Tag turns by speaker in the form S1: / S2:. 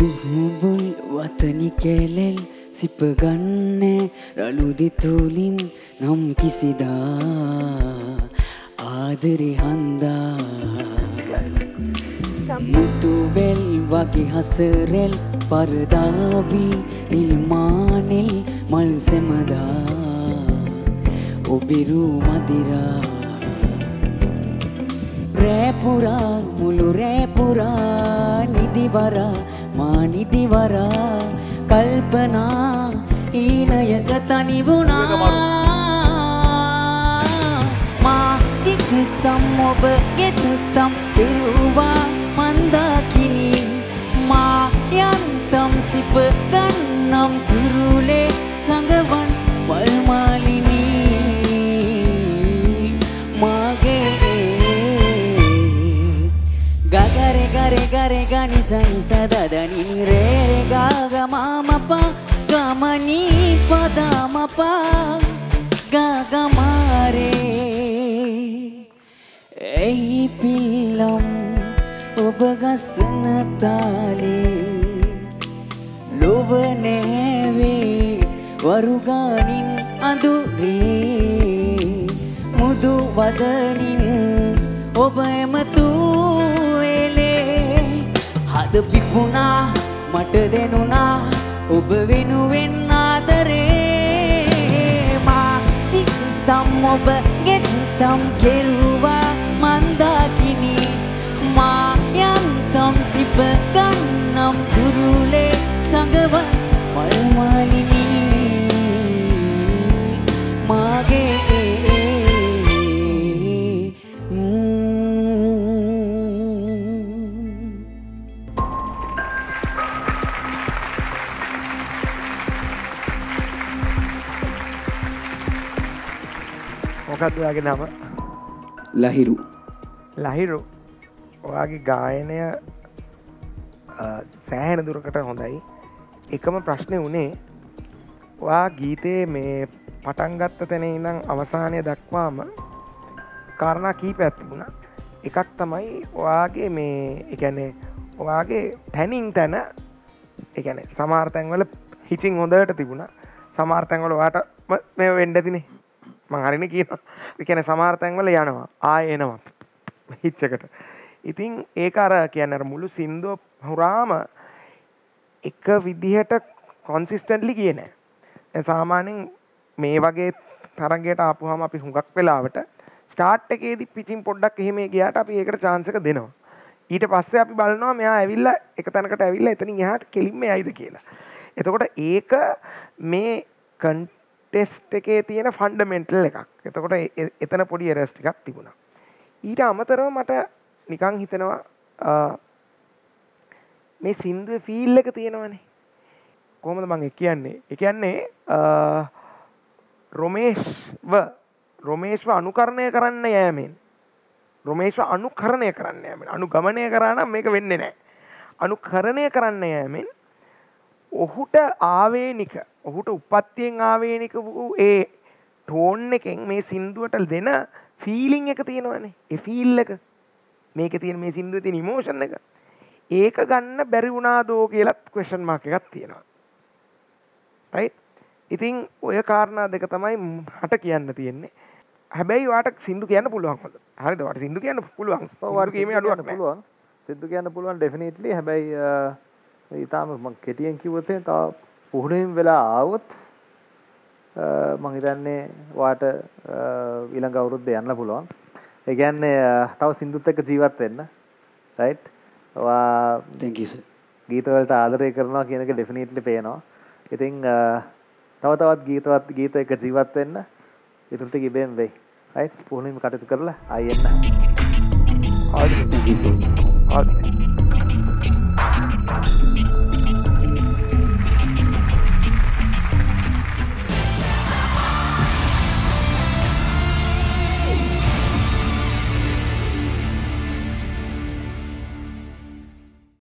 S1: සුහුබුල් වතනි කෑලෙල් සිපගන්නේ රළුදිතුලින් නම් කිසිදා. ආදරෙ හන්දා. මුතුබෙල් වගේ හසරෙල් පරදාවී නිල්මානෙල් මල් සැමදා. ඔබිරු මදිරා. රෑපුරා මුළු රෑපුරා නිදිවරා මා නිදිවරා කල්පනා ඊනයක තනිවුණා මා සිතම් ඔබ ගෙතතම් පෙරුවා මන්දාකිනි ගරෙ ගනිස නිස දදනිනි රේ ගාග මාමපා ගමනී පදාමපා ගගමාරේ ඇයි පිල්ලම් ඔබ ගස්සන තාලේ ලොව නෑවේ වරුගානින් අඳුරේ හද පිපුණා මට දෙනුනා ඔබ වෙනුවෙන් ආදරේ. මා සිතම් ඔබ ගෙත්තම් කෙරුවා.
S2: මොකක්ද ඔයාගේ නම?
S1: ලහිරු.
S2: ලහිරු. ඔයාගේ ගායනය සෑහෙන දුරකට හොඳයි. එකම ප්‍රශ්නය වනේ ඔයා ගීතයේ මේ පටන්ගත්ත තැන ඉඳං අවසානය දක්වාම කාරණා කීප ඇත්තිබුණ එකක් තමයි ඔයාගේ මේ එකැනේ ඔයාගේ තැනින් තැන එකන සමාර්තැන්වල හිචින් හොඳට තිබුණ. සමාර්තැන්වල වාට මේ වෙන්ඩතිනේ මං හරින කියන එකන සමාර්තැන්වල යනවා. ආය එනවා. හිච්චකට ඉතින් ඒක අර කියන්න අර මුළු සින්දුව හුරාම එක විදිහට කොන්සිස්ටන්ලි කියන සාමානෙන් මේ වගේ තරගයට ආපුහම අපි හුඟක් වෙලාවට ස්ටාර්ට් එකේදී පිටින් පොඩ්ඩක් එහෙම ගියාට අපි ඒකට chance එක දෙනවා. ඊට පස්සේ අපි බලනවා මෙයා ඇවිල්ලා එක තැනකට ඇවිල්ලා එතනින් එහාට කෙලින්ම යයිද කියලා. එතකොට ඒක මේ කන්ටෙස්ට් එකේ තියෙන ෆන්ඩමෙන්ටල් එකක්. එතකොට එ- එතන පොඩි එරස් ටිකක් තිබුණා. ඊට අමතරව මට නිකං හිතනවා ආ, මේ සින්දුව ෆීල් එක තියෙනවනේ. කොහොමද මං ඒ කියන්නේ? ඒ කියන්නේ ආ, රොමේශ්ව රොමේශ්ව අනුකරණය කරන්න යෑමෙන්. රොමේශ්ව අනුකරණය කරන්න යෑමෙන්. අනුගමනය කරා නම් මේක වෙන්නේ නැහැ. අනුකරණය කරන්න යෑමෙන් ඔහුට ආවේනික ඔහුට උපත්තියෙන් ආවේනික වූ ඒ ටෝන් එකෙන් මේ සින්දුවට දෙන ෆීලිං එක තියෙනවනේ. ඒ ෆීල් එක. මේක තියෙන මේ සින්දුව තියෙන ඉමෝෂන් එක. ඒක ගන්න බැරි වුණාදෝ කියලත් ක්වෙස්චන් මාර්ක් එකක් තියෙනවා. රයිට් ඉතින් ඔය කාරණා දෙක තමයි හට කියන්න තියෙන්නේ. හැබැයි වාට සිින්දු කියන්න පුළුවන් හොඳ. හරිද? වට සිින්දු කියන්න පුළුවන්. අඩුවක්
S3: කියන්න පුළුවන්. සිද්ධ කියන්න පුළුවන් ඩෙෆිනිටලි හැබැයි ඉතාම මං කෙටියෙන් කිවතේ තා පුහුණුවෙන් වෙලා ආවොත් මං හිතන්නේ වාට ඊළඟ අවුරුද්ද යන්න පුළුවන්. ඒගැන්නේ තව සිින්දුත් එක ජීවත් වෙන්න රයිට් වා
S1: thank you sir.
S3: ගීතවලට ආදරය කරනවා කියන එක ඩෙෆිනිටලි පේනවා. ඉතින් තව තවත් ගීතවත් ගීත එක ජීවත් වෙන්න ඉතුරට ඉබෙන් වෙයි. අයි පුහුණුම කටයුතු කරලා අයන්න
S1: thank you coach.
S2: ආ